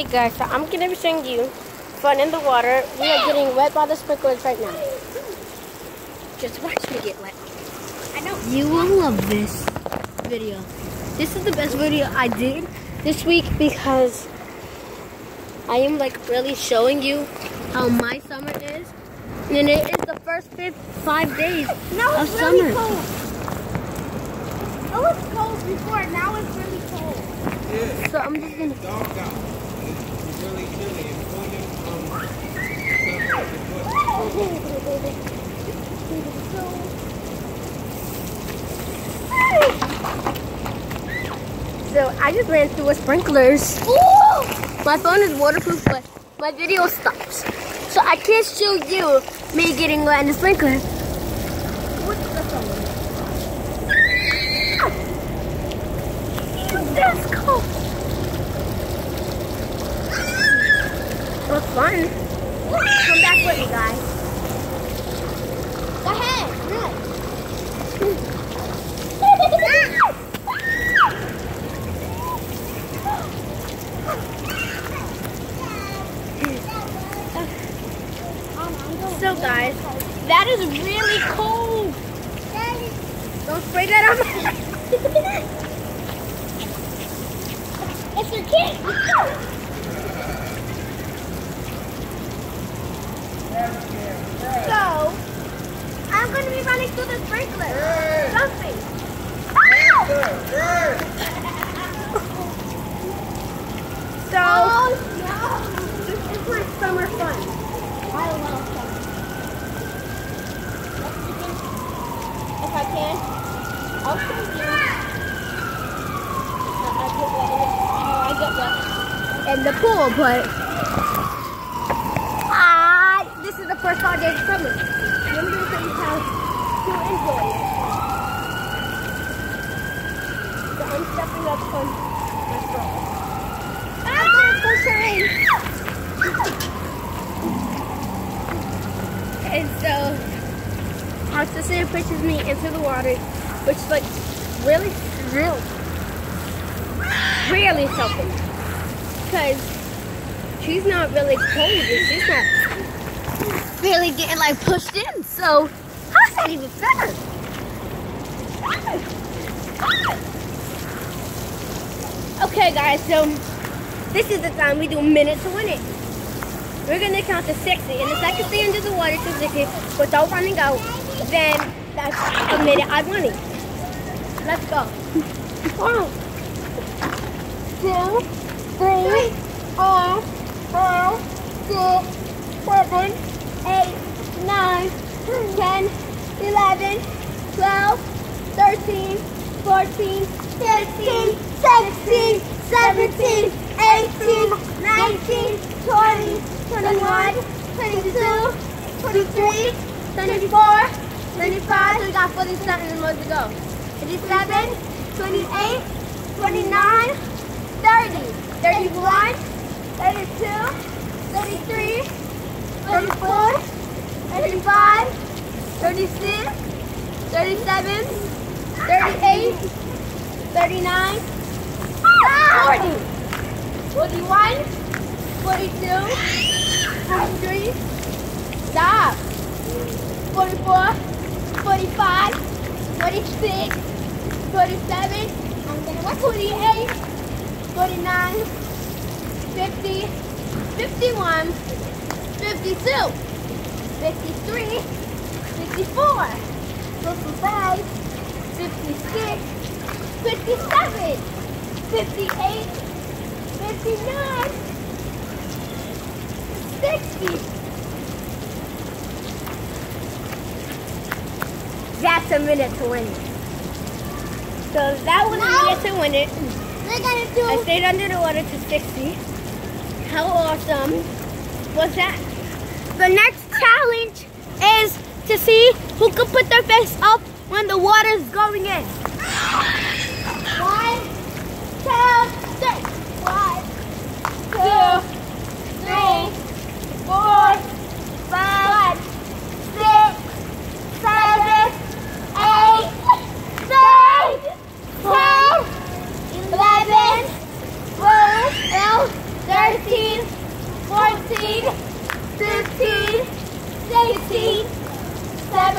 Hey guys, so I'm gonna be showing you fun in the water. We are getting wet by the sprinklers right now. Just watch me get wet. I know. You will love this video. This is the best video I did this week because I am like really showing you how my summer is. And it is the first five, five days Now of it's really summer. cold. It was cold before, now it's really cold. Yeah, So I'm just gonna So I just ran through a sprinklers. My phone is waterproof, but my video stops. So I can't show you me getting wet in the sprinkler. That's cold. It was fun. Come back with me, guys. Go ahead. So guys, that is really cold. Don't spray that on my It's your kid. So, I'm going to be running through the sprinkler. Jumping. So, this is my summer fun. I love summer. If I can, I'll show you. I, I get wet in it. Oh, I get the pool, but I, this is the first days of summer. I'm to show you to enjoy. So I'm stepping up on my stroller. I'm to push her in. And so, our sister pushes me into the water, which is like really, really, really something. Because she's not really cold, she's not really getting like pushed in. So, how's that even fair? Okay, guys, so this is the time we do minute to win it. We're gonna count to 60, and if I can stay under the water to 60 without running out, then that's a minute I won it. Let's go. One, two, three, four, five, six, seven, eight, nine, ten, eleven, twelve, thirteen, fourteen, fifteen, sixteen, seventeen, eighteen, nineteen, twenty, twenty-one, twenty-two, twenty-three, twenty-four, twenty-five. So we got forty-seven more to go. 27, 28, 29, 30, 31, 32, 33, 34, 35, 36, 37, 38, 39, 40, 41, 42, 43, stop, 44, 45, 46, 47, I'm gonna watch 48, 49, 50, 51, 52, 53, 54, 55, 56, 57, 58, 59, 60. That's a minute to win it. So that was a minute to win it. We're gonna do I stayed under the water to 60. How awesome was that? The next challenge is to see who can put their face up when the water's going in. One, two, three. One, two,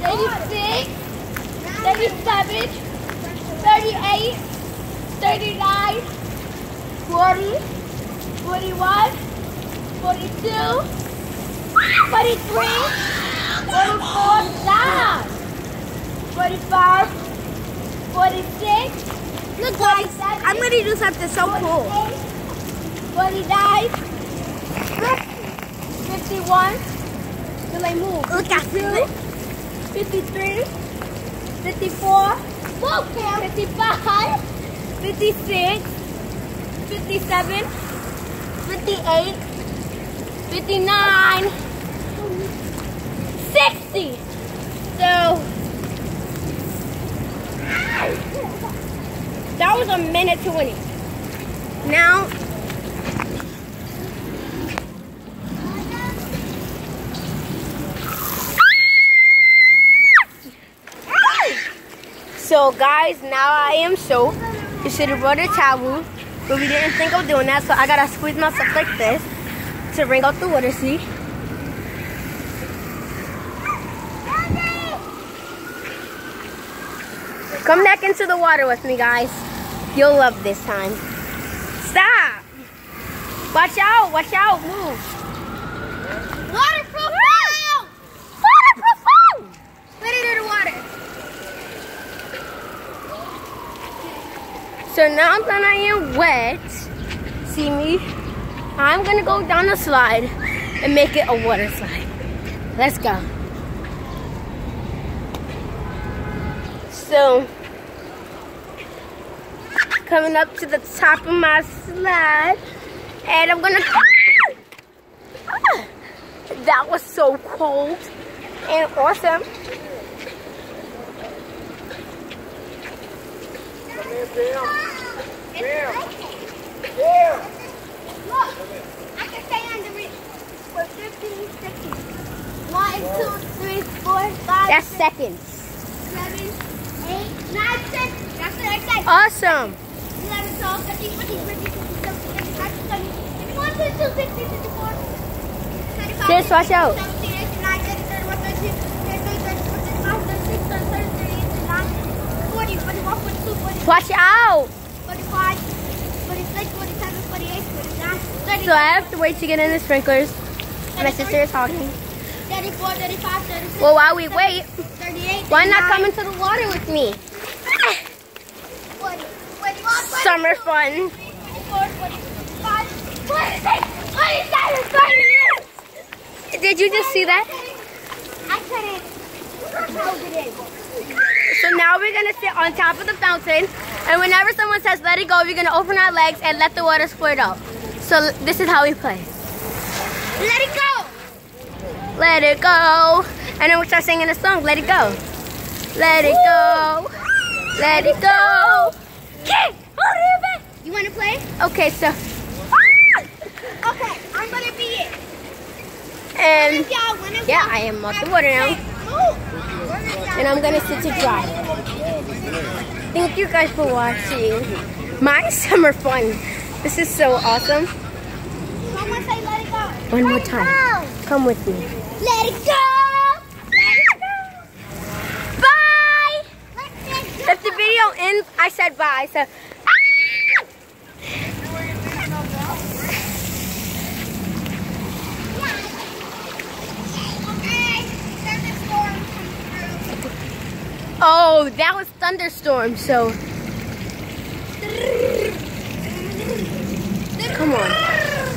36, 37, 38, 39, 40, 41, 42, 43, 44, stop! 45, 46, Look, guys, I'm gonna do something so cool. 49, 51, till I move. Look at me. 53, 54, 55, 56, 57, 58, 59, 60. So, that was a minute 20. Now, so guys, now I am soaked. You should have brought a towel, but we didn't think of doing that, so I gotta squeeze myself like this to wring out the water, see? Come back into the water with me, guys. You'll love this time. Stop! Watch out, watch out, move. Waterproof now! Waterproof phone! Put it in the water. So now that I am wet, see me? I'm gonna go down the slide and make it a water slide. Let's go. So, coming up to the top of my slide, and I'm gonna. That was so cold and awesome. Come here, Bill. Bill. Bill. Look, I can stay under it for 15 seconds. One, two, three, four, five, That's six, seconds. seven, eight, nine, ten. That's what I said. Awesome. 11, 12, 13, 14, 15, 16, 17, 18, 19, 20, 21, 22, 23, 24, 25, Sis, watch out. 17, 18, 19, 20, 21, 22, 23, 24, 25, 26, 27, 28, 29, 40, 41, 42, 43, Watch out. 45, 46, 47, 48, 49, 30, So I have to wait to get in the sprinklers. My sister is talking. 34, 35, 36, Well, while we wait, 38, why not come into the water with me? 40, 41, Summer fun. 24, 25, 26, 27, 28. Did you just see that? I couldn't hold it in. So now we're gonna sit on top of the fountain, and whenever someone says let it go, we're gonna open our legs and let the water squirt out. So this is how we play. Let it go. Let it go. And then we start singing a song, let it go. Let it go. Let it go. Okay, hold it back. You want to play? Okay, so, Okay, I'm gonna be it. and Y'all, when it's yeah, I am off the water now. And I'm gonna sit to dry. Thank you guys for watching my summer fun. This is so awesome. Someone say let it go. One more time. Come with me. Let it go. Let it go. Bye! Let it go. If the video ends, I said bye. So, thunderstorm comes through. Oh, that was thunderstorm. So, come on,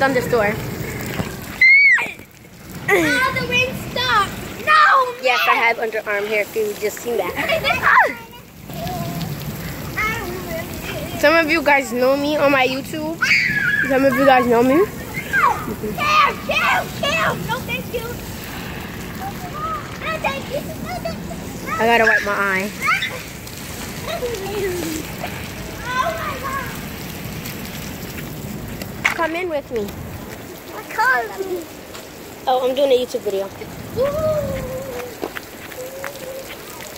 thunderstorm. Now the rain stopped. No, Yes, I have underarm hair. If you just seen that. Some of you guys know me on my YouTube. Some of you guys know me. Kill, kill, kill. No, thank you. No, thank you. No, thank you. I gotta wipe my eye. Come in with me. Oh, I'm doing a YouTube video.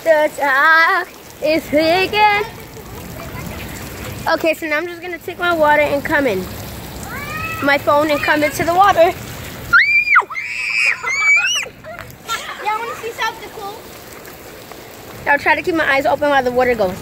The talk is again. Okay, so now I'm just gonna take my water and come in. My phone and come into the water. Y'all want to see something cool? I'll try to keep my eyes open while the water goes.